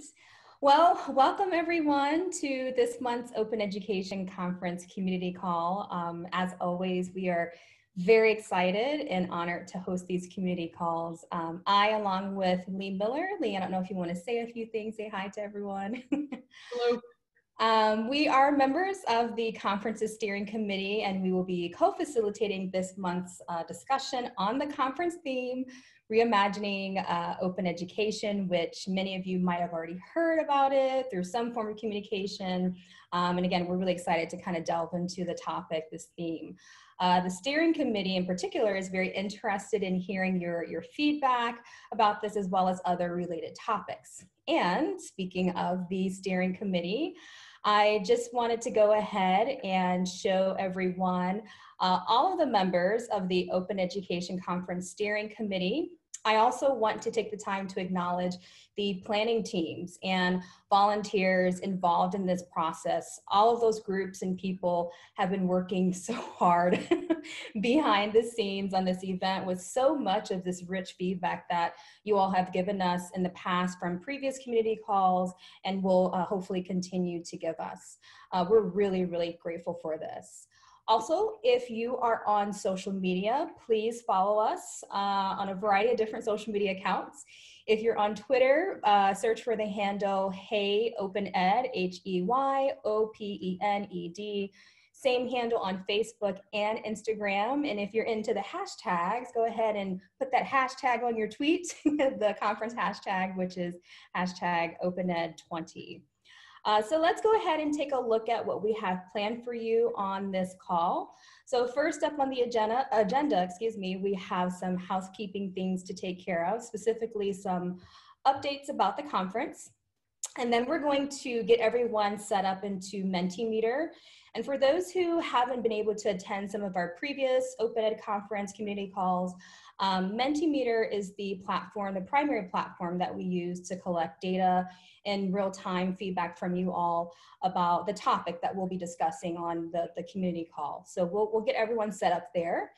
right. Well, welcome everyone to this month's Open Education Conference community call. Um, as always, we are very excited and honored to host these community calls. Um, I, along with Lee Miller, Lee, I don't know if you want to say a few things, say hi to everyone. Hello. Um, we are members of the conference's steering committee and we will be co-facilitating this month's uh, discussion on the conference theme, reimagining uh, open education, which many of you might have already heard about it through some form of communication. Um, and again, we're really excited to kind of delve into the topic, this theme. Uh, the steering committee in particular is very interested in hearing your, your feedback about this as well as other related topics. And speaking of the steering committee, I just wanted to go ahead and show everyone uh, all of the members of the Open Education Conference Steering Committee. I also want to take the time to acknowledge the planning teams and volunteers involved in this process. All of those groups and people have been working so hard behind the scenes on this event with so much of this rich feedback that you all have given us in the past from previous community calls and will uh, hopefully continue to give us. Uh, we're really, really grateful for this. Also, if you are on social media, please follow us uh, on a variety of different social media accounts. If you're on Twitter, uh, search for the handle Hey Open Ed, H E Y O P E N E D. Same handle on Facebook and Instagram. And if you're into the hashtags, go ahead and put that hashtag on your tweet, the conference hashtag, which is hashtag OpenEd20. Uh, so let's go ahead and take a look at what we have planned for you on this call. So first up on the agenda, agenda, excuse me, we have some housekeeping things to take care of, specifically some updates about the conference. And then we're going to get everyone set up into Mentimeter. And for those who haven't been able to attend some of our previous Open Ed conference community calls, um, Mentimeter is the platform, the primary platform that we use to collect data and real-time feedback from you all about the topic that we'll be discussing on the, the community call. So we'll, we'll get everyone set up there.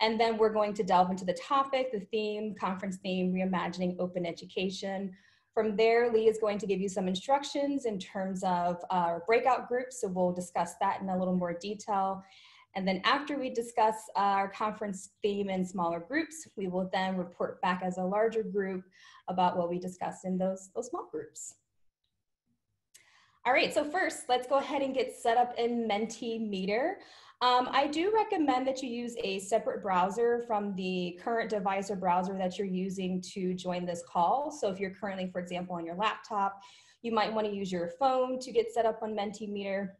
And then we're going to delve into the topic, the theme, conference theme, reimagining open education. From there, Lee is going to give you some instructions in terms of our breakout groups. So we'll discuss that in a little more detail. And then after we discuss our conference theme in smaller groups, we will then report back as a larger group about what we discussed in those, those small groups. All right, so first, let's go ahead and get set up in Mentimeter. Um, I do recommend that you use a separate browser from the current device or browser that you're using to join this call. So if you're currently, for example, on your laptop, you might want to use your phone to get set up on Mentimeter.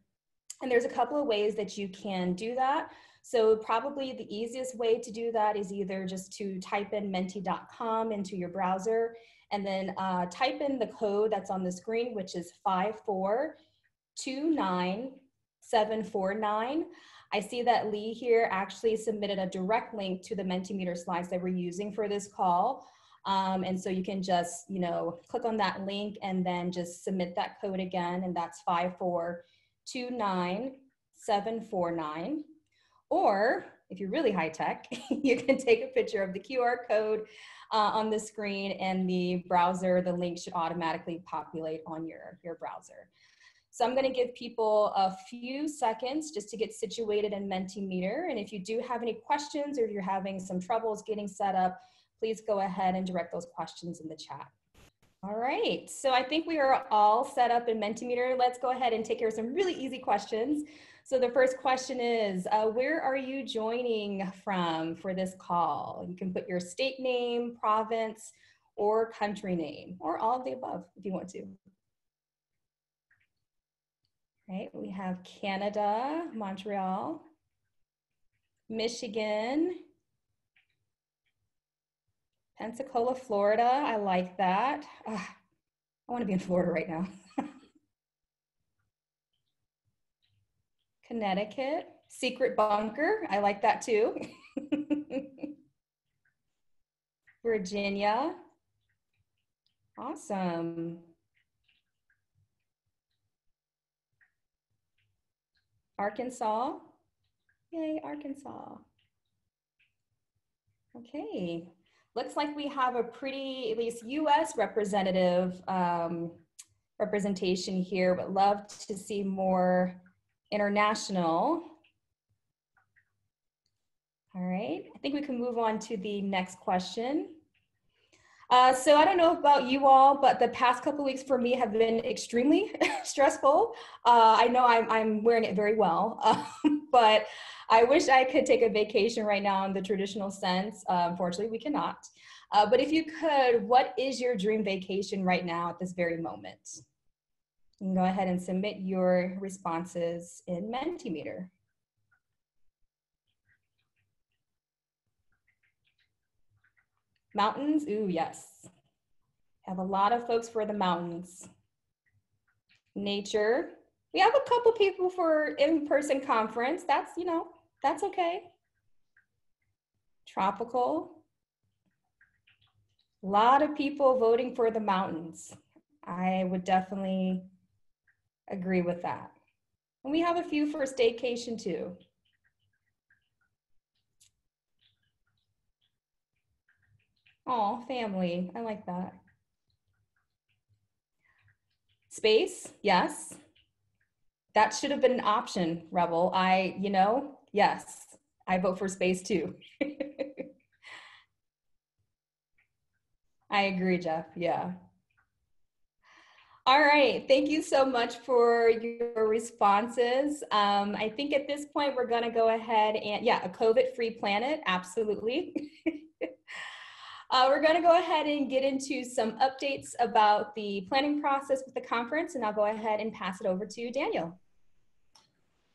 And there's a couple of ways that you can do that. So probably the easiest way to do that is either just to type in menti.com into your browser and then uh, type in the code that's on the screen, which is 5429749. I see that Lee here actually submitted a direct link to the Mentimeter slides that we're using for this call. Um, and so you can just, you know, click on that link and then just submit that code again, and that's 5429749. Or if you're really high tech, you can take a picture of the QR code uh, on the screen and the browser, the link should automatically populate on your, your browser. So I'm gonna give people a few seconds just to get situated in Mentimeter. And if you do have any questions or if you're having some troubles getting set up, please go ahead and direct those questions in the chat. All right, so I think we are all set up in Mentimeter. Let's go ahead and take care of some really easy questions. So the first question is, uh, where are you joining from for this call? You can put your state name, province, or country name, or all of the above if you want to. Right, we have Canada, Montreal, Michigan, Pensacola, Florida. I like that. Ugh, I want to be in Florida right now. Connecticut. Secret bunker. I like that too. Virginia. Awesome. Arkansas. Yay, Arkansas. Okay. Looks like we have a pretty, at least US representative um, representation here, but love to see more international. All right, I think we can move on to the next question. Uh, so I don't know about you all, but the past couple weeks for me have been extremely stressful. Uh, I know I'm, I'm wearing it very well, um, but I wish I could take a vacation right now in the traditional sense. Uh, unfortunately, we cannot. Uh, but if you could, what is your dream vacation right now at this very moment? You can go ahead and submit your responses in Mentimeter. Mountains, ooh, yes. Have a lot of folks for the mountains. Nature, we have a couple people for in-person conference. That's, you know, that's okay. Tropical. A lot of people voting for the mountains. I would definitely agree with that. And we have a few for a staycation too. Oh, family. I like that. Space, yes. That should have been an option, Rebel. I, you know, yes, I vote for space too. I agree, Jeff. Yeah. All right, thank you so much for your responses. Um, I think at this point we're going to go ahead and, yeah, a COVID-free planet, absolutely. Uh, we're going to go ahead and get into some updates about the planning process with the conference, and I'll go ahead and pass it over to Daniel.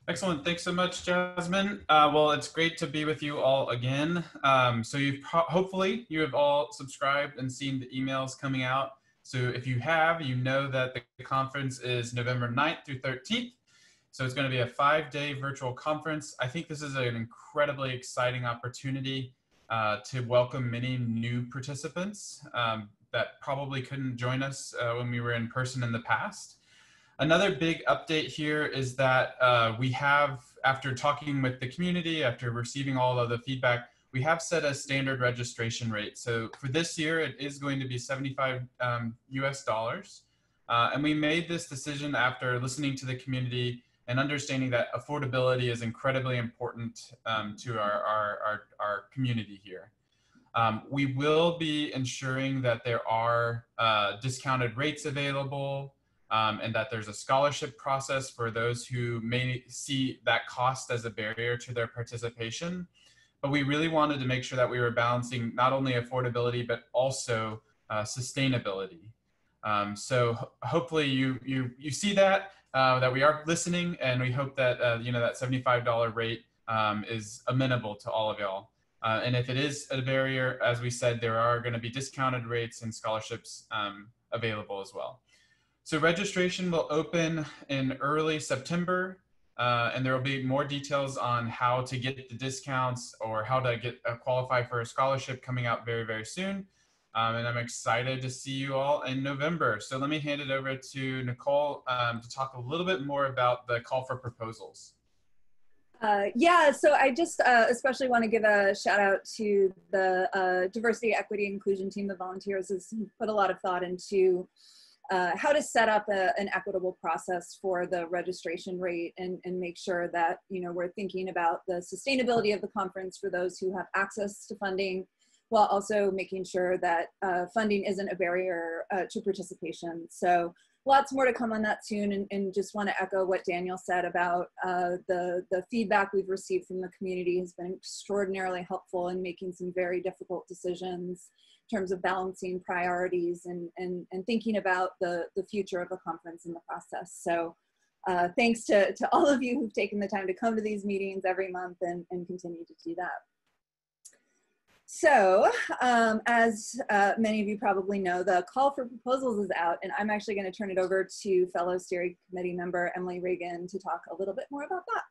Excellent. Thanks so much, Jasmine. Uh, well, it's great to be with you all again. Um, so you've hopefully you have all subscribed and seen the emails coming out. So if you have, you know that the conference is November 9th through 13th. So it's going to be a five-day virtual conference. I think this is an incredibly exciting opportunity uh, to welcome many new participants um, that probably couldn't join us uh, when we were in person in the past. Another big update here is that uh, we have, after talking with the community, after receiving all of the feedback, we have set a standard registration rate. So for this year, it is going to be 75 um, US dollars. Uh, and we made this decision after listening to the community and understanding that affordability is incredibly important um, to our, our, our, our, community here. Um, we will be ensuring that there are uh, discounted rates available um, and that there's a scholarship process for those who may see that cost as a barrier to their participation. But we really wanted to make sure that we were balancing not only affordability, but also uh, sustainability. Um, so ho hopefully you, you, you see that uh, that we are listening, and we hope that uh, you know that $75 rate um, is amenable to all of y'all. Uh, and if it is a barrier, as we said, there are going to be discounted rates and scholarships um, available as well. So registration will open in early September, uh, and there will be more details on how to get the discounts or how to get uh, qualify for a scholarship coming out very, very soon. Um, and I'm excited to see you all in November. So let me hand it over to Nicole um, to talk a little bit more about the call for proposals. Uh, yeah, so I just uh, especially want to give a shout out to the uh, diversity, equity, inclusion team of volunteers has put a lot of thought into uh, how to set up a, an equitable process for the registration rate and, and make sure that you know we're thinking about the sustainability of the conference for those who have access to funding while also making sure that uh, funding isn't a barrier uh, to participation. So lots more to come on that soon and, and just want to echo what Daniel said about uh, the, the feedback we've received from the community has been extraordinarily helpful in making some very difficult decisions in terms of balancing priorities and, and, and thinking about the, the future of the conference in the process. So uh, thanks to, to all of you who've taken the time to come to these meetings every month and, and continue to do that. So, um, as uh, many of you probably know, the call for proposals is out, and I'm actually going to turn it over to fellow steering committee member Emily Reagan to talk a little bit more about that.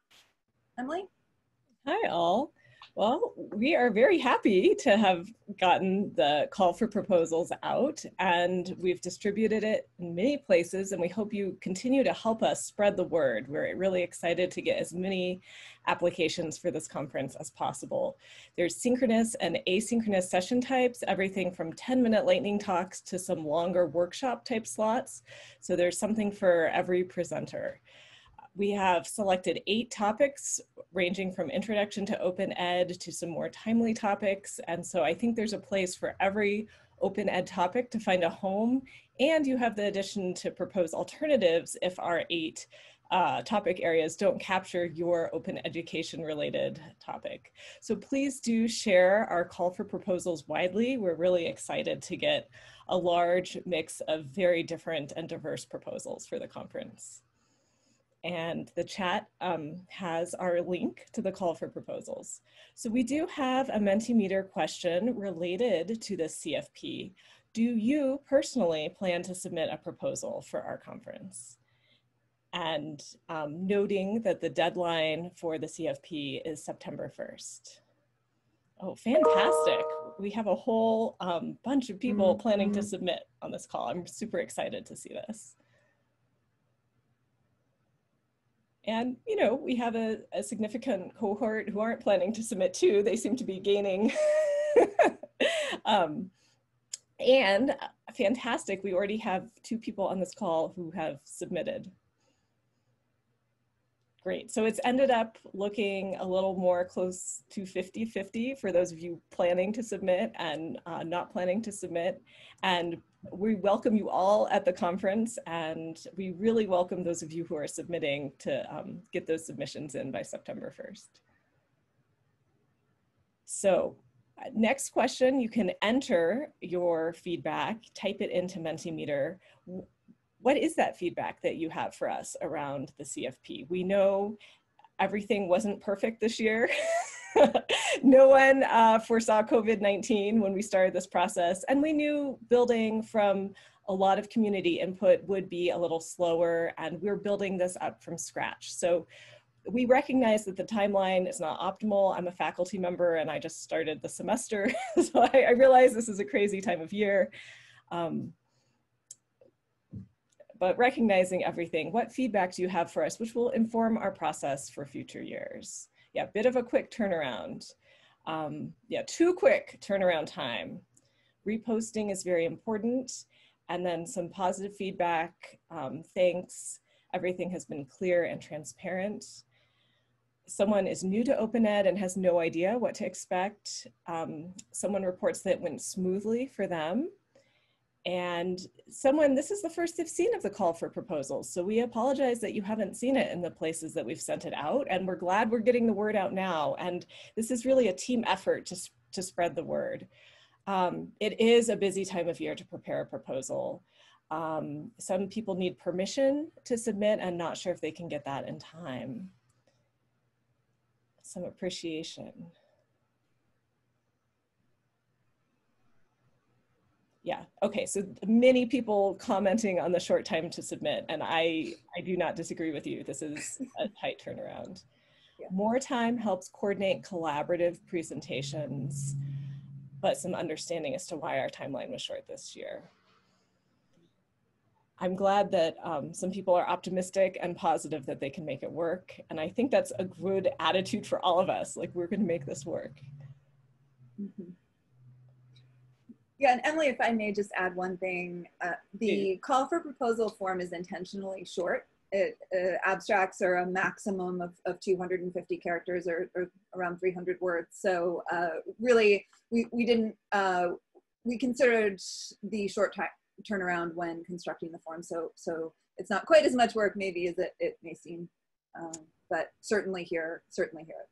Emily? Hi, all. Well, we are very happy to have gotten the call for proposals out and we've distributed it in many places and we hope you continue to help us spread the word. We're really excited to get as many applications for this conference as possible. There's synchronous and asynchronous session types, everything from 10 minute lightning talks to some longer workshop type slots. So there's something for every presenter. We have selected eight topics ranging from introduction to open ed to some more timely topics. And so I think there's a place for every open ed topic to find a home. And you have the addition to propose alternatives if our eight uh, topic areas don't capture your open education related topic. So please do share our call for proposals widely. We're really excited to get a large mix of very different and diverse proposals for the conference and the chat um, has our link to the call for proposals. So we do have a Mentimeter question related to the CFP. Do you personally plan to submit a proposal for our conference? And um, noting that the deadline for the CFP is September 1st. Oh, fantastic. We have a whole um, bunch of people planning to mm-hmm. submit on this call. I'm super excited to see this. And, you know, we have a, a significant cohort who aren't planning to submit too. They seem to be gaining. um, and uh, fantastic, we already have two people on this call who have submitted. Great, so it's ended up looking a little more close to 50-50 for those of you planning to submit and uh, not planning to submit. And we welcome you all at the conference and we really welcome those of you who are submitting to um, get those submissions in by September 1st. So uh, next question, you can enter your feedback, type it into Mentimeter. What is that feedback that you have for us around the CFP? We know everything wasn't perfect this year. no one uh, foresaw COVID-19 when we started this process. And we knew building from a lot of community input would be a little slower and we're building this up from scratch. So we recognize that the timeline is not optimal. I'm a faculty member and I just started the semester. so I, I, realize this is a crazy time of year. Um, but recognizing everything, what feedback do you have for us, which will inform our process for future years? yeah, bit of a quick turnaround. Um, yeah, too quick turnaround time. Reposting is very important. And then some positive feedback, um, thanks. Everything has been clear and transparent. Someone is new to Open Ed and has no idea what to expect. Um, someone reports that it went smoothly for them and someone, this is the first they've seen of the call for proposals. So we apologize that you haven't seen it in the places that we've sent it out. And we're glad we're getting the word out now. And this is really a team effort to, to spread the word. Um, it is a busy time of year to prepare a proposal. Um, some people need permission to submit and not sure if they can get that in time. Some appreciation. Yeah. Okay so many people commenting on the short time to submit and i i do not disagree with you. This is a tight turnaround. Yeah. more time helps coordinate collaborative presentations but some understanding as to why our timeline was short this year. I'm glad that um, some people are optimistic and positive that they can make it work and i think that's a good attitude for all of us. Like we're going to make this work. Mm -hmm. Yeah, and Emily, if I may just add one thing, uh, the call for proposal form is intentionally short. It, uh, abstracts are a maximum of, of 250 characters or, or around 300 words. So uh, really, we, we didn't, uh, we considered the short turnaround when constructing the form. So, so it's not quite as much work maybe as it, it may seem, um, but certainly here, certainly here.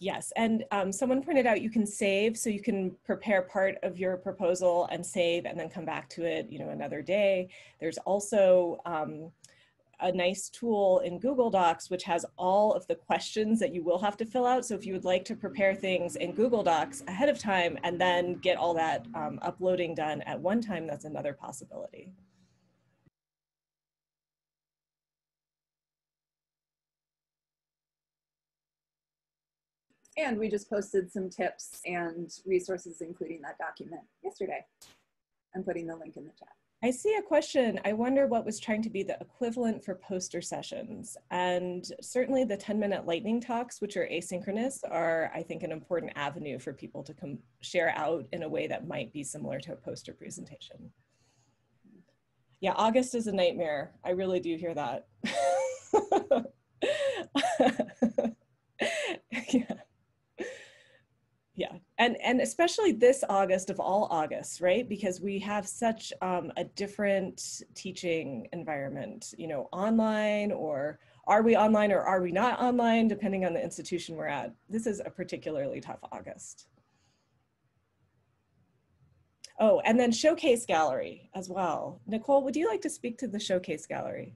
Yes, and um, someone pointed out you can save, so you can prepare part of your proposal and save and then come back to it, you know, another day. There's also um, a nice tool in Google Docs which has all of the questions that you will have to fill out. So if you would like to prepare things in Google Docs ahead of time and then get all that um, uploading done at one time, that's another possibility. And we just posted some tips and resources, including that document yesterday. I'm putting the link in the chat. I see a question. I wonder what was trying to be the equivalent for poster sessions. And certainly the 10 minute lightning talks, which are asynchronous, are, I think, an important avenue for people to come share out in a way that might be similar to a poster presentation. Yeah, August is a nightmare. I really do hear that. yeah and and especially this august of all augusts right? Because we have such um, a different teaching environment you know online or are we online or are we not online depending on the institution we're at. This is a particularly tough august. Oh and then showcase gallery as well. Nicole would you like to speak to the showcase gallery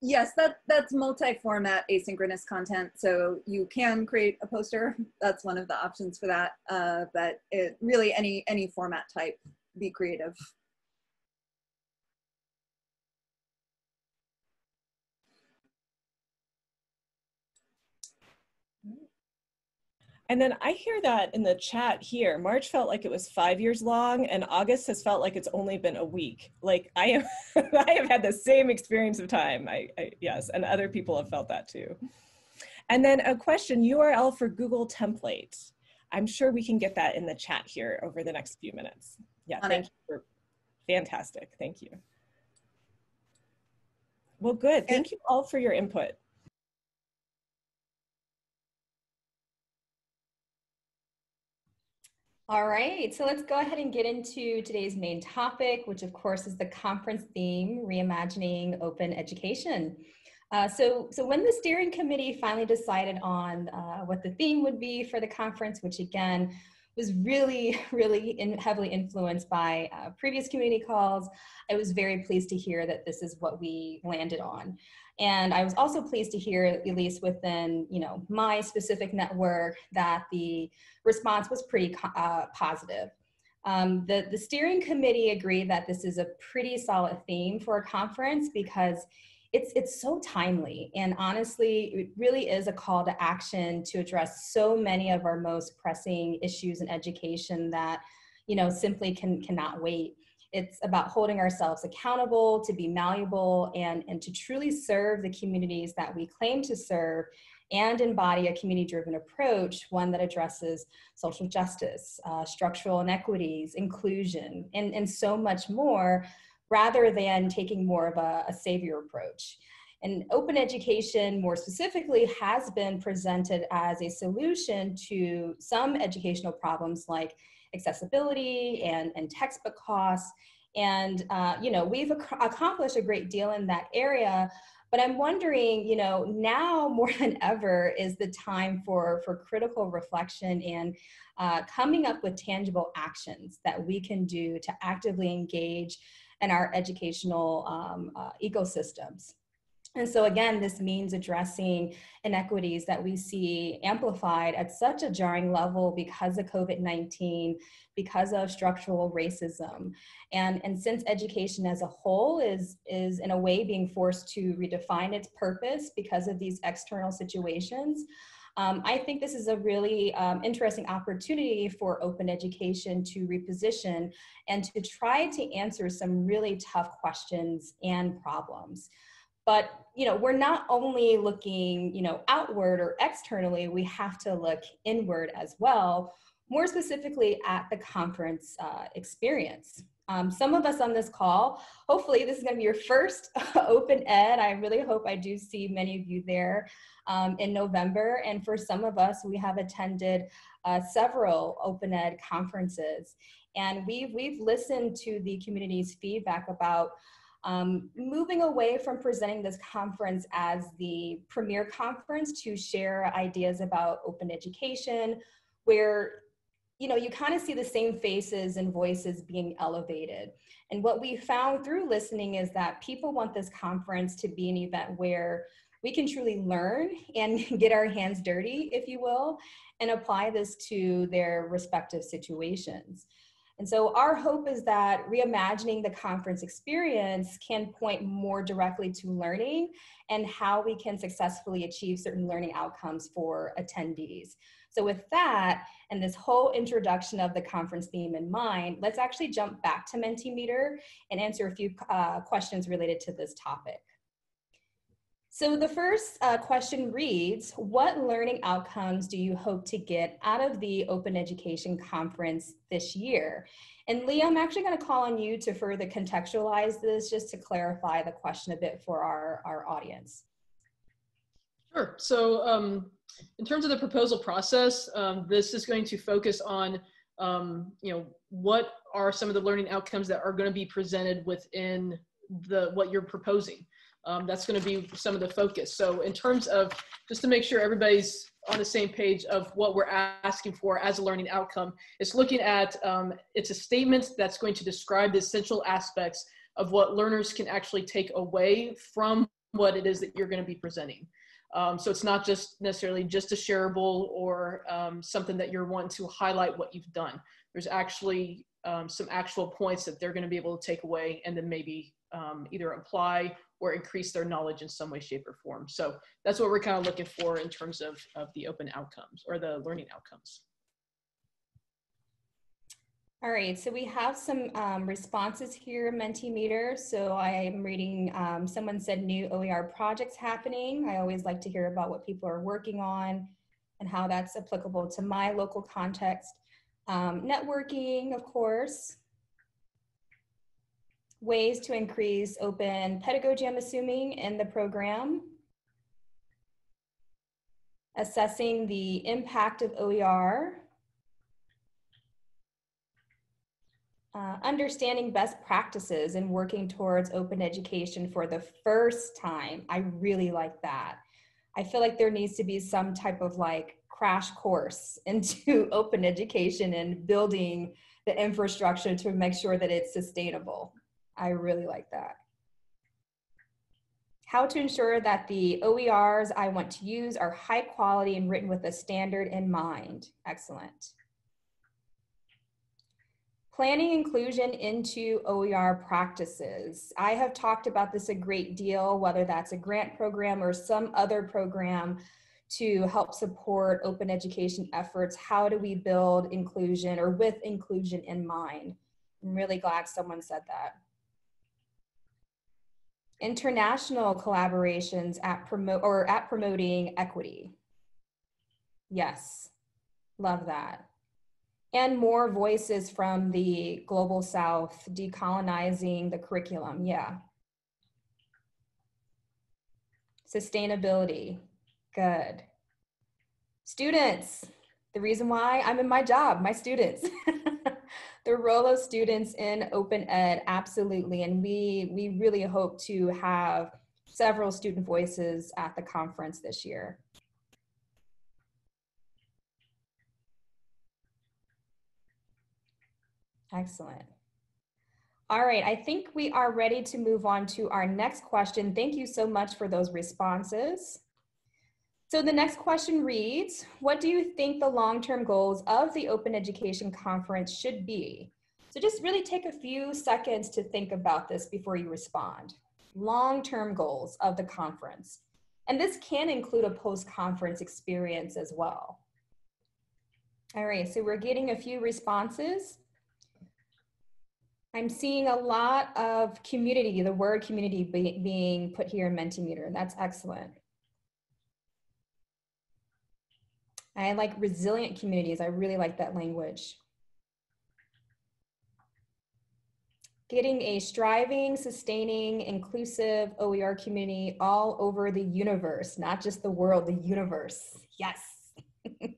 Yes, that that's multi-format asynchronous content. So you can create a poster. That's one of the options for that. Uh, but it really any any format type, be creative. And then I hear that in the chat here. March felt like it was five years long, and August has felt like it's only been a week. Like I have, I have had the same experience of time. I, I, yes, and other people have felt that too. And then a question: URL for Google template. I'm sure we can get that in the chat here over the next few minutes. Yeah, thank you for fantastic. Thank you. Well, good. Thank you all for your input. All right, so let's go ahead and get into today's main topic, which of course is the conference theme, Reimagining Open Education. Uh, so, so when the steering committee finally decided on uh, what the theme would be for the conference, which again was really, really in, heavily influenced by uh, previous community calls, I was very pleased to hear that this is what we landed on. And I was also pleased to hear, at least within you know my specific network, that the response was pretty uh, positive. Um, the, the steering committee agreed that this is a pretty solid theme for a conference because it's it's so timely and honestly it really is a call to action to address so many of our most pressing issues in education that you know simply can cannot wait it's about holding ourselves accountable to be malleable and, and to truly serve the communities that we claim to serve and embody a community driven approach, one that addresses social justice, uh, structural inequities, inclusion, and, and so much more, rather than taking more of a, a savior approach. And open education, more specifically, has been presented as a solution to some educational problems like accessibility and, and textbook costs. And, uh, you know, we've ac accomplished a great deal in that area, but I'm wondering, you know, now more than ever is the time for, for critical reflection and uh, coming up with tangible actions that we can do to actively engage in our educational um, uh, ecosystems. And so again, this means addressing inequities that we see amplified at such a jarring level because of COVID-19, because of structural racism. And, and since education as a whole is, is in a way being forced to redefine its purpose because of these external situations, um, I think this is a really um, interesting opportunity for open education to reposition and to try to answer some really tough questions and problems but you know we're not only looking you know outward or externally we have to look inward as well more specifically at the conference uh, experience. Um, some of us on this call hopefully this is going to be your first open ed. I really hope i do see many of you there um, in november. And for some of us we have attended uh, several open ed conferences. And we've we've listened to the community's feedback about um, moving away from presenting this conference as the premier conference to share ideas about open education, where you know you kind of see the same faces and voices being elevated. And what we found through listening is that people want this conference to be an event where we can truly learn and get our hands dirty, if you will, and apply this to their respective situations. And so our hope is that reimagining the conference experience can point more directly to learning and how we can successfully achieve certain learning outcomes for attendees. So with that, and this whole introduction of the conference theme in mind, let's actually jump back to Mentimeter and answer a few uh, questions related to this topic. So the first uh, question reads, what learning outcomes do you hope to get out of the Open Education Conference this year? And Leah, I'm actually gonna call on you to further contextualize this just to clarify the question a bit for our, our audience. Sure, so um, in terms of the proposal process, um, this is going to focus on, um, you know, what are some of the learning outcomes that are gonna be presented within the what you're proposing. Um, that's going to be some of the focus. So in terms of just to make sure everybody's on the same page of what we're asking for as a learning outcome, it's looking at um, it's a statement that's going to describe the essential aspects of what learners can actually take away from what it is that you're going to be presenting. Um, so it's not just necessarily just a shareable or um, something that you're wanting to highlight what you've done. There's actually um, some actual points that they're going to be able to take away and then maybe um, either apply or increase their knowledge in some way, shape, or form. So that's what we're kind of looking for in terms of, of the open outcomes or the learning outcomes. All right, so we have some um, responses here, Mentimeter. So I'm reading, um, someone said new OER projects happening. I always like to hear about what people are working on and how that's applicable to my local context. Um, networking, of course, ways to increase open pedagogy, I'm assuming, in the program. Assessing the impact of OER. Uh, understanding best practices and working towards open education for the first time. I really like that. I feel like there needs to be some type of like crash course into open education and building the infrastructure to make sure that it's sustainable. I really like that. How to ensure that the OERs I want to use are high quality and written with a standard in mind. Excellent. Planning inclusion into OER practices. I have talked about this a great deal, whether that's a grant program or some other program to help support open education efforts. How do we build inclusion or with inclusion in mind? I'm really glad someone said that international collaborations at promote or at promoting equity. Yes, love that. And more voices from the global south, decolonizing the curriculum. Yeah. Sustainability. Good. Students. The reason why I'm in my job, my students. the role of students in open ed absolutely. And we we really hope to have several student voices at the conference this year. Excellent. All right i think we are ready to move on to our next question. Thank you so much for those responses so the next question reads, what do you think the long-term goals of the Open Education Conference should be? So just really take a few seconds to think about this before you respond. Long-term goals of the conference. And this can include a post-conference experience as well. All right, so we're getting a few responses. I'm seeing a lot of community, the word community be, being put here in Mentimeter. That's excellent. I like resilient communities. I really like that language. Getting a striving, sustaining, inclusive OER community all over the universe, not just the world, the universe. Yes.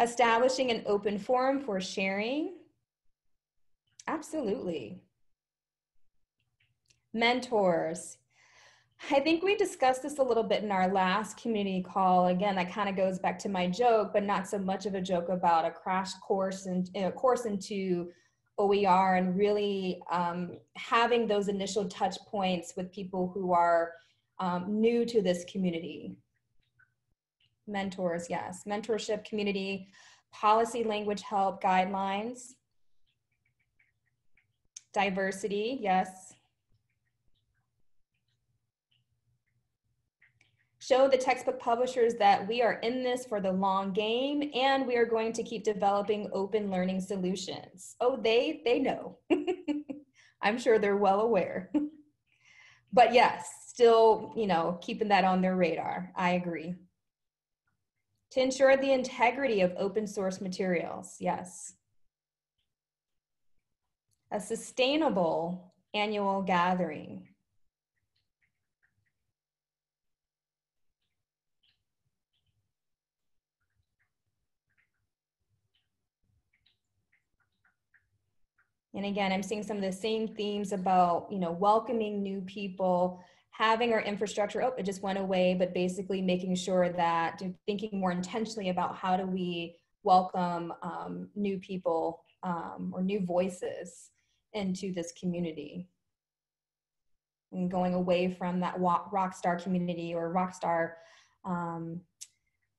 Establishing an open forum for sharing. Absolutely. Mentors. I think we discussed this a little bit in our last community call. Again, that kind of goes back to my joke, but not so much of a joke about a crash course and a course into OER and really um, having those initial touch points with people who are um, new to this community. Mentors, yes, mentorship community. policy language help guidelines, diversity, yes. Show the textbook publishers that we are in this for the long game and we are going to keep developing open learning solutions. Oh, they, they know. I'm sure they're well aware. but yes, still, you know, keeping that on their radar. I agree. To ensure the integrity of open source materials, yes. A sustainable annual gathering. And again, I'm seeing some of the same themes about, you know, welcoming new people, having our infrastructure, oh, it just went away, but basically making sure that thinking more intentionally about how do we welcome um, new people um, or new voices into this community. And going away from that rock star community or rock star um,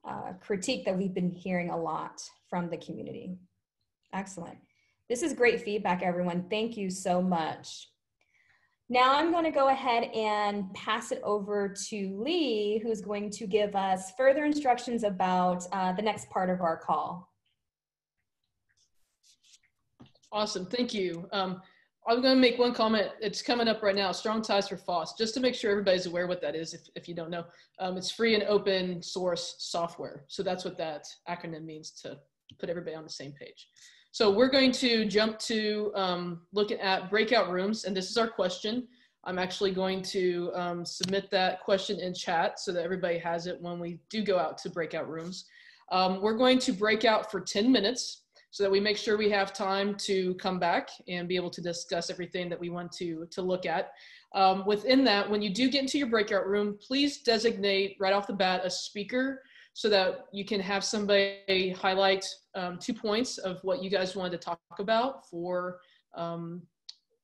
uh, critique that we've been hearing a lot from the community. Excellent. This is great feedback, everyone. Thank you so much. Now I'm going to go ahead and pass it over to Lee, who's going to give us further instructions about uh, the next part of our call. Awesome, thank you. Um, I'm going to make one comment. It's coming up right now, Strong Ties for FOSS, just to make sure everybody's aware what that is if, if you don't know. Um, it's free and open source software. So that's what that acronym means to put everybody on the same page. So we're going to jump to um, looking at breakout rooms, and this is our question. I'm actually going to um, submit that question in chat so that everybody has it when we do go out to breakout rooms. Um, we're going to break out for 10 minutes so that we make sure we have time to come back and be able to discuss everything that we want to, to look at. Um, within that, when you do get into your breakout room, please designate right off the bat a speaker so that you can have somebody highlight um, two points of what you guys wanted to talk about for, um,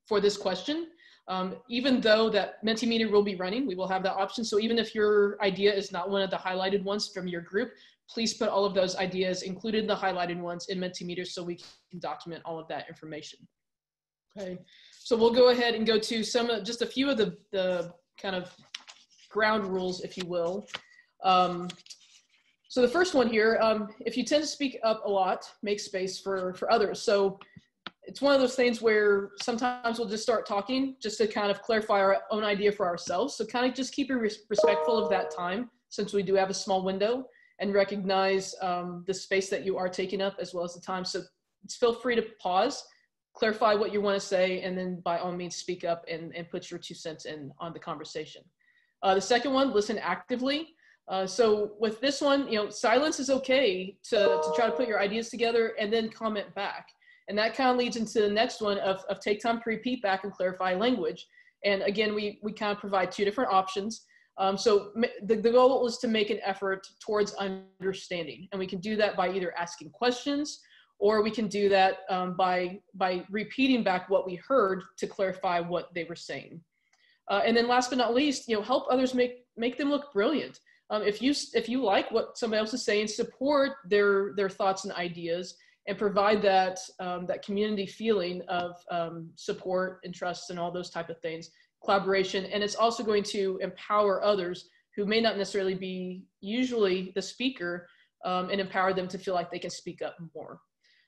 for this question. Um, even though that Mentimeter will be running, we will have that option. So even if your idea is not one of the highlighted ones from your group, please put all of those ideas, included the highlighted ones in Mentimeter so we can document all of that information. Okay, so we'll go ahead and go to some, of, just a few of the, the kind of ground rules, if you will. Um, so the first one here, um, if you tend to speak up a lot, make space for, for others. So it's one of those things where sometimes we'll just start talking just to kind of clarify our own idea for ourselves. So kind of just keep it respectful of that time since we do have a small window and recognize um, the space that you are taking up as well as the time. So feel free to pause, clarify what you want to say, and then by all means speak up and, and put your two cents in on the conversation. Uh, the second one, listen actively. Uh, so with this one, you know, silence is okay to, to try to put your ideas together and then comment back. And that kind of leads into the next one of, of take time to repeat back and clarify language. And again, we, we kind of provide two different options. Um, so the, the goal is to make an effort towards understanding. And we can do that by either asking questions or we can do that um, by, by repeating back what we heard to clarify what they were saying. Uh, and then last but not least, you know, help others make, make them look brilliant um, if you if you like what somebody else is saying, support their their thoughts and ideas, and provide that um, that community feeling of um, support and trust and all those type of things, collaboration, and it's also going to empower others who may not necessarily be usually the speaker, um, and empower them to feel like they can speak up more.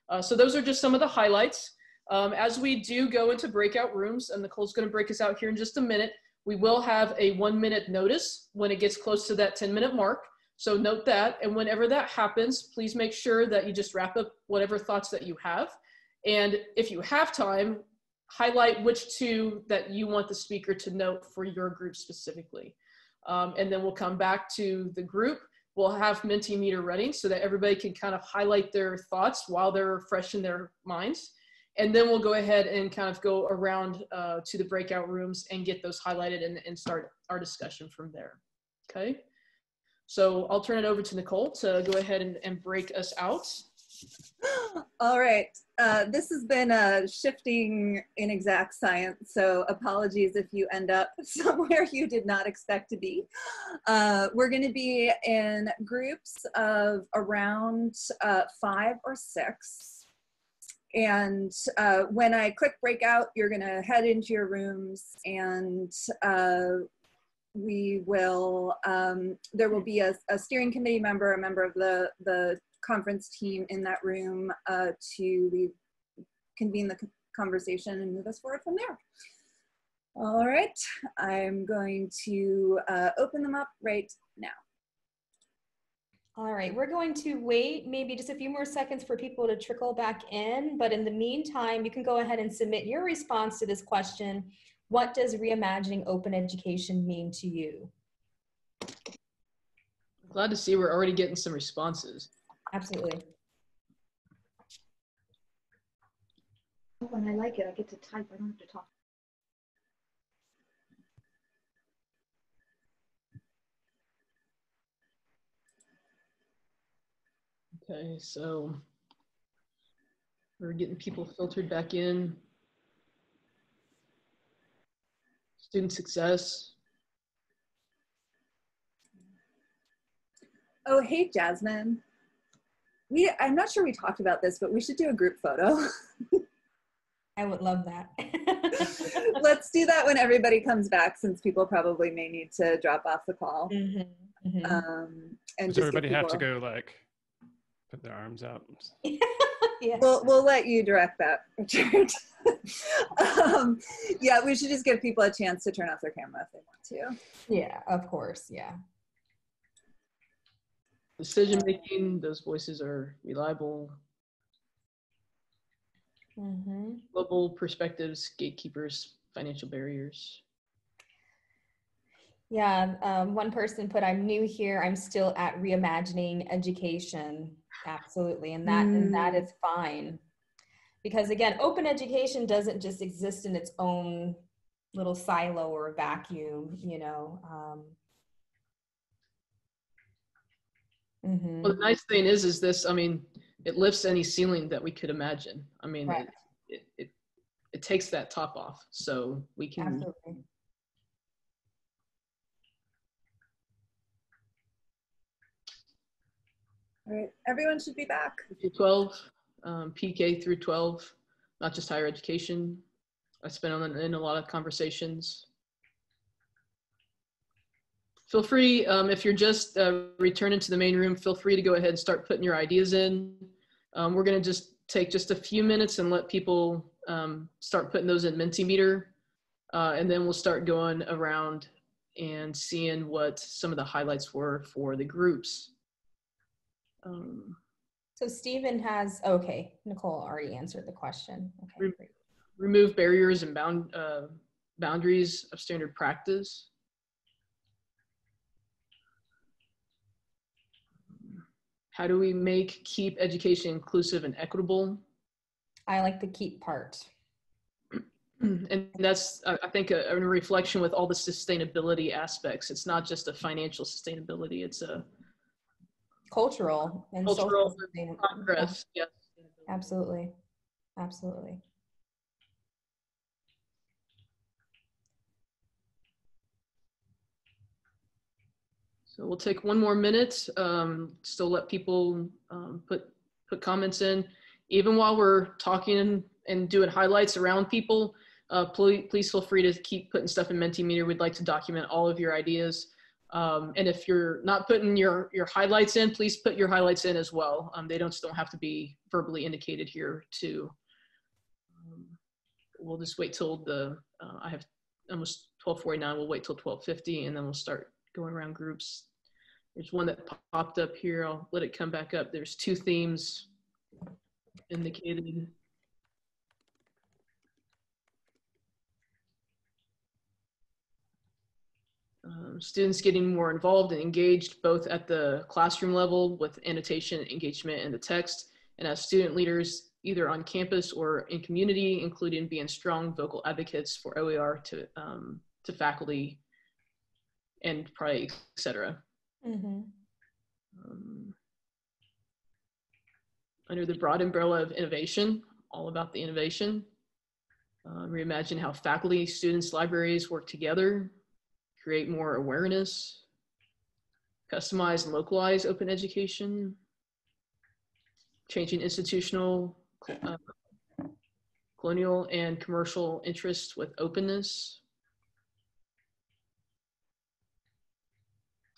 Uh, so those are just some of the highlights. Um, as we do go into breakout rooms, and Nicole's going to break us out here in just a minute. We will have a one minute notice when it gets close to that 10 minute mark. So note that. And whenever that happens, please make sure that you just wrap up whatever thoughts that you have. And if you have time, highlight which two that you want the speaker to note for your group specifically. Um, and then we'll come back to the group. We'll have Mentimeter running so that everybody can kind of highlight their thoughts while they're fresh in their minds. And then we'll go ahead and kind of go around uh, to the breakout rooms and get those highlighted and, and start our discussion from there. Okay. So I'll turn it over to Nicole to go ahead and, and break us out. All right. Uh, this has been a shifting in exact science, so apologies if you end up somewhere you did not expect to be. Uh, we're going to be in groups of around uh, five or six. And uh, when I click breakout, you're going to head into your rooms and uh, we will, um, there will be a, a, steering committee member, a member of the, the conference team in that room uh, to convene the conversation and move us forward from there. All right, I'm going to uh, open them up right now. All right, we're going to wait maybe just a few more seconds for people to trickle back in. But in the meantime, you can go ahead and submit your response to this question. What does reimagining open education mean to you? Glad to see we're already getting some responses. Absolutely. Oh, when I like it, I get to type, I don't have to talk. Okay, so we're getting people filtered back in. Student success. Oh, hey, Jasmine we i'm not sure we talked about this but we should do a group photo i would love that let's do that when everybody comes back since people probably may need to drop off the call mm-hmm, mm-hmm. Um, and does everybody have to go like put their arms out yeah. we'll, we'll let you direct that richard um, yeah we should just give people a chance to turn off their camera if they want to yeah of course yeah decision making, those voices are reliable. Mm-hmm. Global perspectives, gatekeepers, financial barriers. Yeah, um, one person put, "I'm new here. I'm still at reimagining education." Absolutely, and that mm. and that mm. fine, because again, open education doesn't just exist in its own little silo or vacuum. You know, um, Mm-hmm. Well, the nice thing is, is this. I mean, it lifts any ceiling that we could imagine. I mean, right. it, it, it it takes that top off, so we can. Absolutely. Everyone should be back. 12, um, PK through 12, not just higher education. I spent on in a lot of conversations feel free, um, if you're just uh, returning to the main room, feel free to go ahead and start putting your ideas in. Um, we're gonna just take just a few minutes and let people um, start putting those in Mentimeter. Uh, and then we'll start going around and seeing what some of the highlights were for the groups. Um, so Stephen has, okay, Nicole already answered the question. Okay, re great. Remove barriers and bound, uh, boundaries of standard practice. How do we make keep education inclusive and equitable? I like the keep part. And that's, I think, a, a, reflection with all the sustainability aspects. It's not just a financial sustainability; it's a cultural and cultural progress. Yes, absolutely, absolutely. So we'll take one more minute, um, still let people um, put, put comments in. Even while we're talking and doing highlights around people, uh, please, please feel free to keep putting stuff in Mentimeter. We'd like to document all of your ideas. Um, and if you're not putting your, your highlights in, please put your highlights in as well. Um, they don't, don't have to be verbally indicated here too. Um, we'll just wait till the, uh, I have almost 1249, we'll wait till 1250 and then we'll start going around groups there's one that popped up here. I'll let it come back up. There's two themes indicated. Um, students getting more involved and engaged both at the classroom level with annotation, engagement, and the text, and as student leaders either on campus or in community, including being strong vocal advocates for OER to, um, to faculty and probably, et cetera. Mm-hmm. Um, under the broad umbrella of innovation, all about the innovation. Uh, reimagine how faculty, students, libraries work together, create more awareness, customize and localize open education, changing institutional, uh, colonial and commercial interests with openness.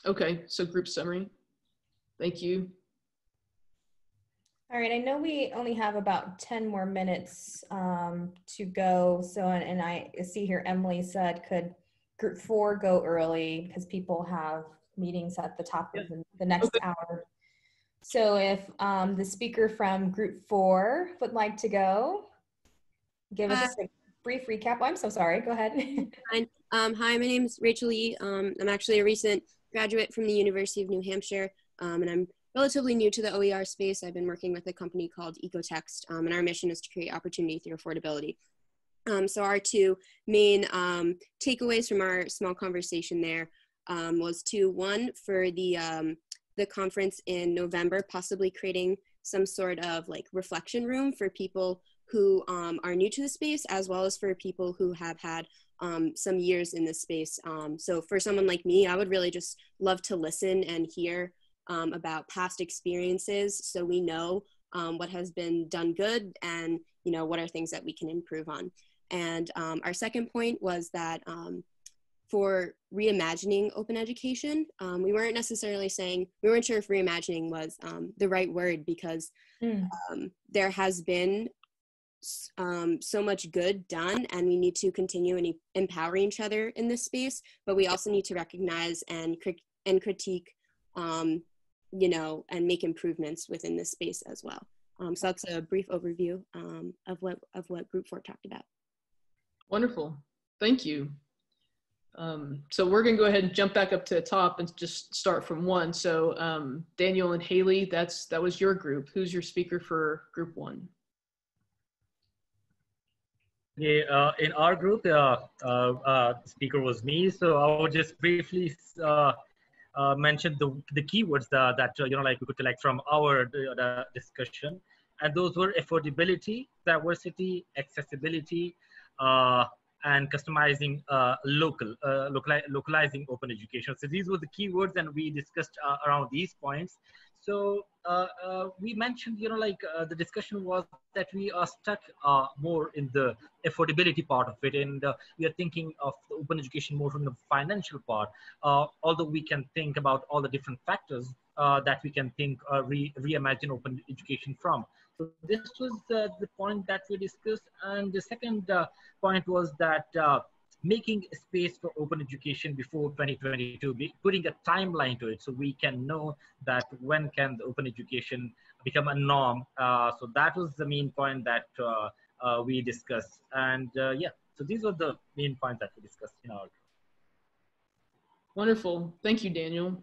Okay, so group summary. Thank you. All right, I know we only have about 10 more minutes um, to go. So, and, and I see here Emily said, could group four go early because people have meetings at the top of the, the next Okay. hour. So if um, the speaker from group four would like to go, give us just a brief recap. Oh, I'm so sorry. Go ahead. Um, hi, my name is Rachel Lee. Um, I'm actually a recent graduate from the University of New Hampshire, um, and I'm relatively new to the OER space. I've been working with a company called Ecotext, um, and our mission is to create opportunity through affordability. Um, so our two main um, takeaways from our small conversation there um, was to one for the um, the conference in November, possibly creating some sort of like reflection room for people who um, are new to the space, as well as for people who have had um, some years in this space. So for someone like me, I would really just love to listen and hear about past experiences, so we know what has been done good and you know what are things that we can improve on. And um, our second point was that um, for reimagining open education, um, we weren't necessarily saying we weren't sure if reimagining was um, the right word because Mm. um, there has been um, so much good done, and we need to continue and empowering each other in this space. But we also need to recognize and crit- and critique, um, you know, and make improvements within this space as well. Um, so that's a brief overview um, of what of what Group Four talked about. Wonderful. Thank you. Um, so we're going to go ahead and jump back up to the top and just start from one. So um, Daniel and Haley, that's that was your group. Who's your speaker for group one? Yeah, uh, in our group, uh, uh, uh, speaker was me. So I would just briefly uh, uh, mention the the keywords that, that you know like we could collect from our discussion, and those were affordability, diversity, accessibility, and customizing uh, local uh, locali- localizing open education. So these were the keywords, and we discussed uh, around these points. So uh, uh, we mentioned, you know, like uh, the discussion was that we are stuck uh, more in the affordability part of it, and uh, we are thinking of open education more from the financial part. Uh, although we can think about all the different factors uh, that we can think uh, re- reimagine open education from. So this was uh, the point that we discussed, and the second uh, point was that. Uh, making space for open education before 2022 be, putting a timeline to it so we can know that when can the open education become a norm uh, so that was the main point that uh, uh, we discussed and yeah so these were the main points that we discussed in our Wonderful. Thank you, Daniel.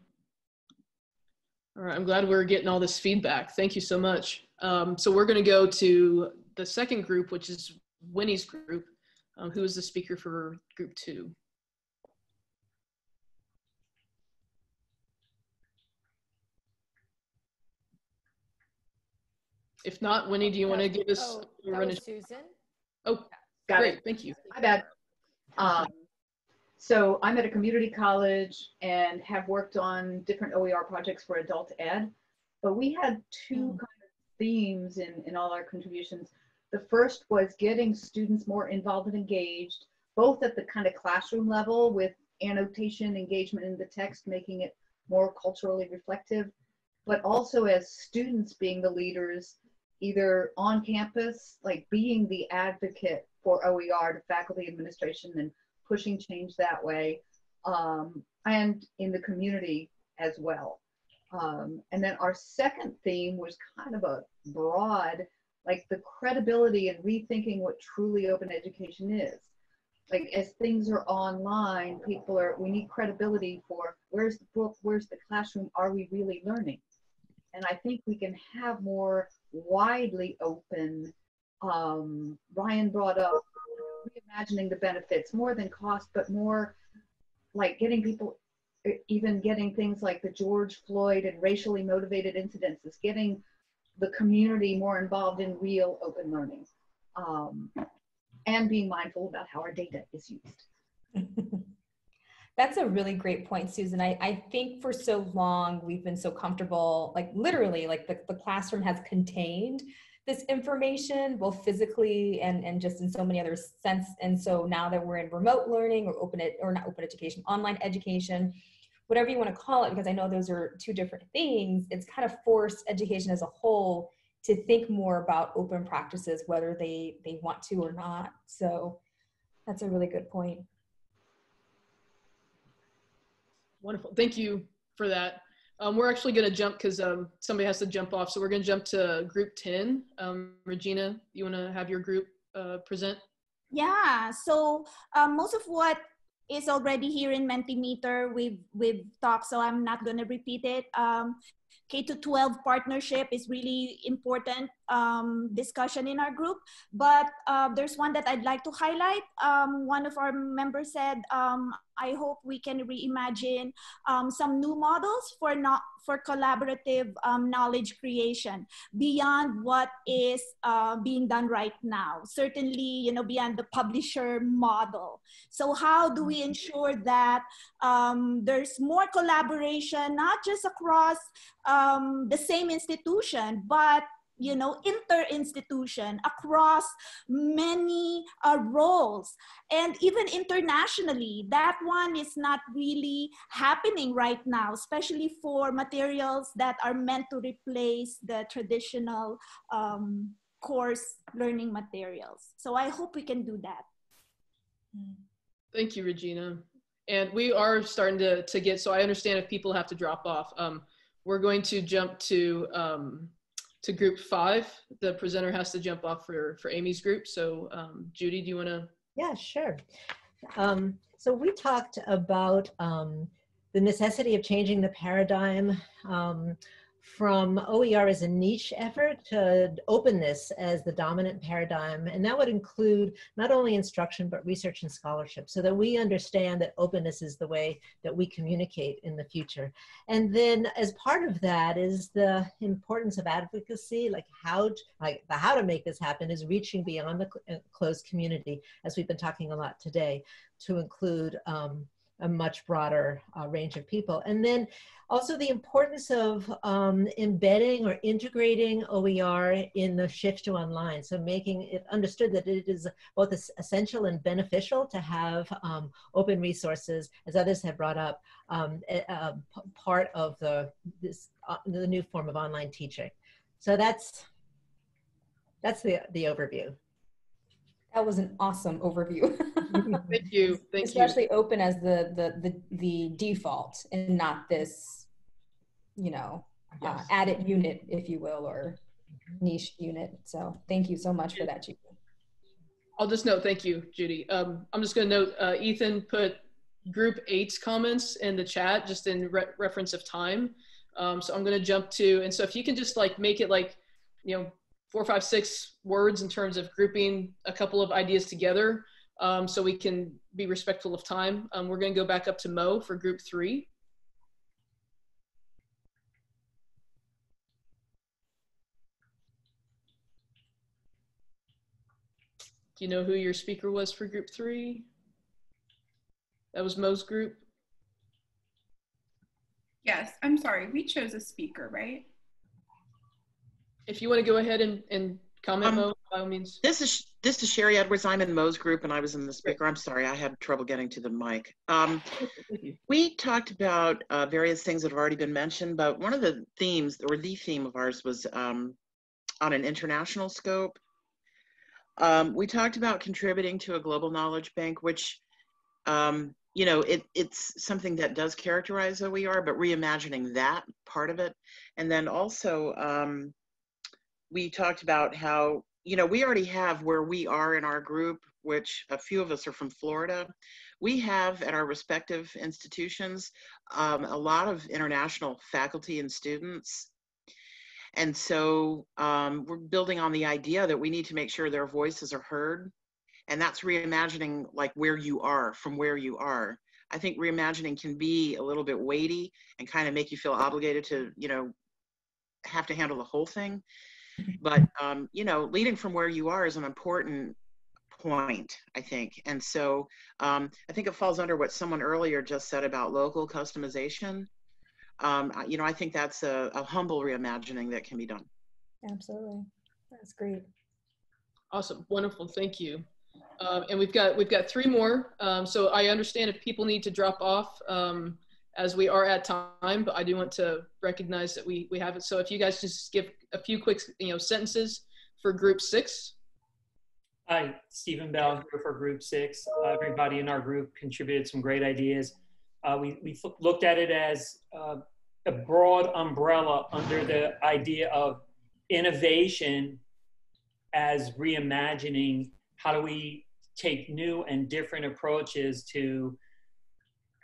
All right, I'm glad we're getting all this feedback. Thank you so much. Um, so we're going to go to the second group, which is Winnie's group. Um, who is the speaker for group two? If not, Winnie, do you want to give us Oh, a that run? was Susan? Oh, Got great. it. Thank you. My bad. Um, so I'm at a community college and have worked on different OER projects for adult ed. But we had two Mm. Themes in, in all our contributions. The first was getting students more involved and engaged, both at the kind of classroom level with annotation, engagement in the text, making it more culturally reflective, but also as students being the leaders, either on campus, like being the advocate for OER to faculty administration and pushing change that way, um, and in the community as well. Um, and then our second theme was kind of a broad, like the credibility and rethinking what truly open education is. Like as things are online, people are, we need credibility for where's the book, where's the classroom, are we really learning? And I think we can have more widely open, um, Ryan brought up reimagining the benefits more than cost, but more like getting people even getting things like the George Floyd and racially motivated incidents is getting the community more involved in real open learning um, and being mindful about how our data is used. That's a really great point, Susan. I, I think for so long we've been so comfortable, like literally, like the, the classroom has contained this information, both physically and, and just in so many other sense. And so now that we're in remote learning or open it or not open education, online education, whatever you want to call it, because I know those are two different things, it's kind of forced education as a whole to think more about open practices, whether they, they want to or not. So that's a really good point. Wonderful. Thank you for that. Um, we're actually going to jump because um, somebody has to jump off. So we're going to jump to group 10. Um, Regina, you want to have your group uh, present? Yeah. So um, most of what is already here in Mentimeter, we've, we've talked, so I'm not going to repeat it. Um, K to 12 partnership is really important um, discussion in our group. But uh, there's one that I'd like to highlight. Um, one of our members said, um, I hope we can reimagine um, some new models for not for collaborative um, knowledge creation beyond what is uh, being done right now. Certainly, you know, beyond the publisher model. So how do we ensure that um, there's more collaboration, not just across the same institution, but you know, inter-institution across many uh, roles and even internationally. That one is not really happening right now, especially for materials that are meant to replace the traditional um, course learning materials. So I hope we can do that. Thank you, Regina. And we are starting to, to get, so I understand if people have to drop off. Um, we're going to jump to um, to group five. The presenter has to jump off for, for Amy's group. So um, Judy, do you want to? Yeah, sure. Um, so we talked about um, the necessity of changing the paradigm um, from OER as a niche effort to openness as the dominant paradigm. And that would include not only instruction, but research and scholarship so that we understand that openness is the way that we communicate in the future. And then as part of that is the importance of advocacy, like how, to, like the how to make this happen is reaching beyond the uh, closed community, as we've been talking a lot today, to include um, a much broader uh, range of people. And then also the importance of um, embedding or integrating OER in the shift to online. So making it understood that it is both essential and beneficial to have um, open resources, as others have brought up, um, a, part of the, this, uh, the new form of online teaching. So that's, that's the, the overview. That was an awesome overview. Thank you. Thank Especially you. open as the, the the the default and not this, you know, uh, yes. uh, added unit, if you will, or niche unit. So thank you so much for that, Judy. I'll just note, thank you, Judy. Um, I'm just going to note, uh, Ethan put group eight's comments in the chat just in re reference of time. Um, so I'm going to jump to, and so if you can just like make it like, you know, four, five, six words in terms of grouping a couple of ideas together um, so we can be respectful of time. Um, we're going to go back up to Mo for group three. Do you know who your speaker was for group three? That was Mo's group? Yes, I'm sorry. We chose a speaker, right? If you want to go ahead and, and comment, um, Mo, by all means. This is this is Sherry Edwards. I'm in Mo's group, and I was in the speaker. I'm sorry, I had trouble getting to the mic. Um, we talked about uh, various things that have already been mentioned, but one of the themes, or the theme of ours, was um, on an international scope. Um, we talked about contributing to a global knowledge bank, which um, you know, it, it's something that does characterize OER, but reimagining that part of it. And then also, um, we talked about how, you know, we already have where we are in our group, which a few of us are from Florida. We have at our respective institutions um, a lot of international faculty and students. And so um, we're building on the idea that we need to make sure their voices are heard. And that's reimagining like where you are from where you are. I think reimagining can be a little bit weighty and kind of make you feel obligated to, you know, have to handle the whole thing. But um, you know, leading from where you are is an important point, I think. And so um, I think it falls under what someone earlier just said about local customization. Um, you know, I think that's a, a humble reimagining that can be done. Absolutely, that's great. Awesome, wonderful, thank you. Um, and we've got we've got three more. Um, so I understand if people need to drop off um, as we are at time, but I do want to recognize that we we have it. So if you guys just give a few quick you know sentences for group six. Hi, Stephen Bell here for Group Six. Uh, everybody in our group contributed some great ideas. Uh, we we looked at it as uh, a broad umbrella under the idea of innovation as reimagining how do we take new and different approaches to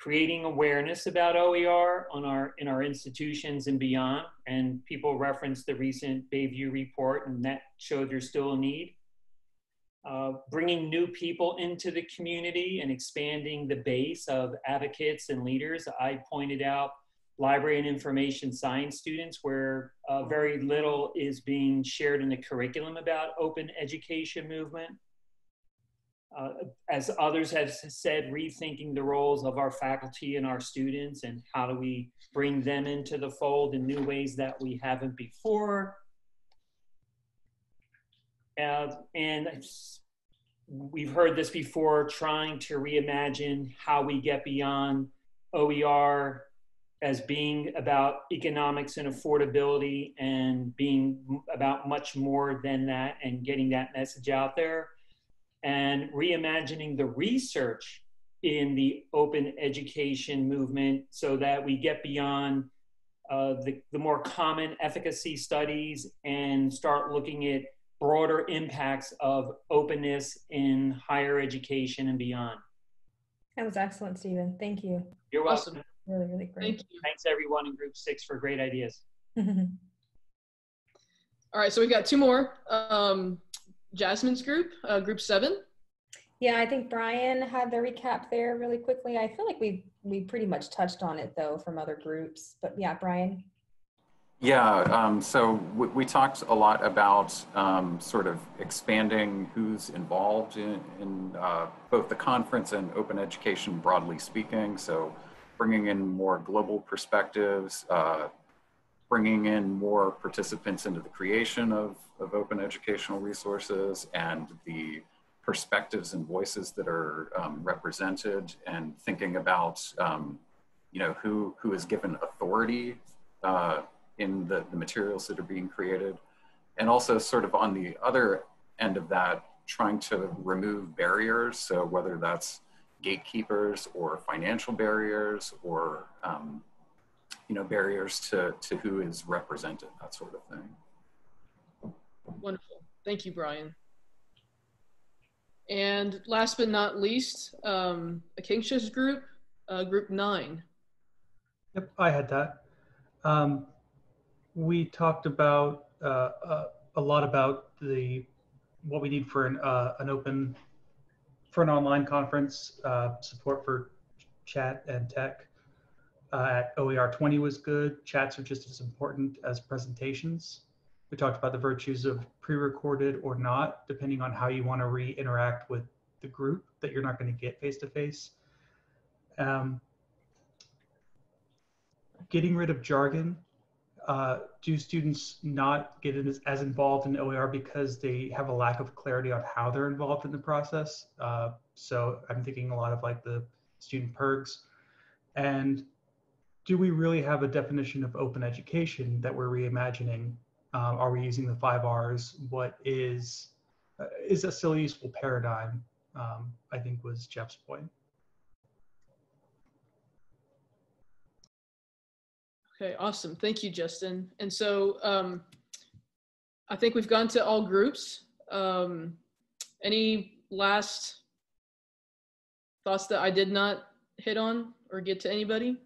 creating awareness about OER on our in our institutions and beyond. And people referenced the recent Bay View report, and that showed there's still a need. Uh, bringing new people into the community and expanding the base of advocates and leaders. I pointed out library and information science students where uh, very little is being shared in the curriculum about open education movement. Uh, as others have said, rethinking the roles of our faculty and our students and how do we bring them into the fold in new ways that we haven't before. Uh, and we've heard this before, trying to reimagine how we get beyond OER as being about economics and affordability and being about much more than that and getting that message out there and reimagining the research in the open education movement so that we get beyond uh, the, the more common efficacy studies and start looking at broader impacts of openness in higher education and beyond. That was excellent, Stephen. Thank you. You're welcome. Really, really great. Thank you. Thanks everyone in group six for great ideas. All right, so we've got two more. Um, Jasmine's group, uh, group seven. Yeah, I think Brian had the recap there really quickly. I feel like we we pretty much touched on it though from other groups. But yeah, Brian. Yeah, um, so we, we, talked a lot about um, sort of expanding who's involved in, in uh, both the conference and open education broadly speaking. So bringing in more global perspectives, uh, bringing in more participants into the creation of, of open educational resources and the perspectives and voices that are um, represented and thinking about, um, you know, who, who is given authority uh, in the, the materials that are being created. And also sort of on the other end of that, trying to remove barriers. So whether that's gatekeepers or financial barriers or um, you know barriers to to who is represented that sort of thing. Wonderful. Thank you brian. And last but not least um, Akanksha's group uh, group nine. Yep i had that. Um, we talked about uh, uh, a lot about the what we need for an, uh, an open for an online conference, uh, support for chat and tech uh, at OER 20 was good. Chats are just as important as presentations. We talked about the virtues of pre-recorded or not, depending on how you want to re-interact with the group that you're not going to get face-to-face. Um, getting rid of jargon uh, do students not get as, as, involved in OER because they have a lack of clarity on how they're involved in the process? Uh, so I'm thinking a lot of like the student perks. And do we really have a definition of open education that we're reimagining? Um, are we using the five R's? What is, uh, is a still useful paradigm? Um, I think was Jeff's point. Okay, awesome. Thank you, Justin. And so um, I think we've gone to all groups. Um, any last thoughts that I did not hit on or get to anybody?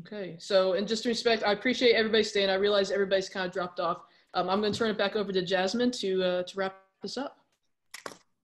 Okay, so in just respect, I appreciate everybody staying. I realize everybody's kind of dropped off. Um, I'm going to turn it back over to Jasmine to uh, to wrap this up.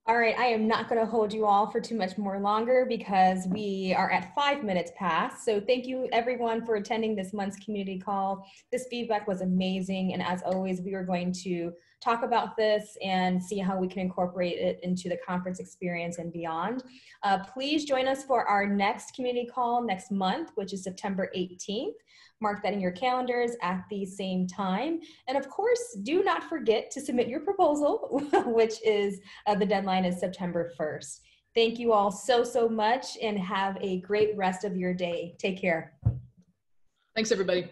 All right, I am not going to hold you all for too much more longer because we are at five minutes past. So thank you everyone for attending this month's community call. This feedback was amazing. And as always, we are going to talk about this and see how we can incorporate it into the conference experience and beyond. Uh, please join us for our next community call next month, which is September 18th. Mark that in your calendars at the same time. And of course, do not forget to submit your proposal, which is uh, the deadline is September 1st. Thank you all so, so much and have a great rest of your day. Take care. Thanks, everybody.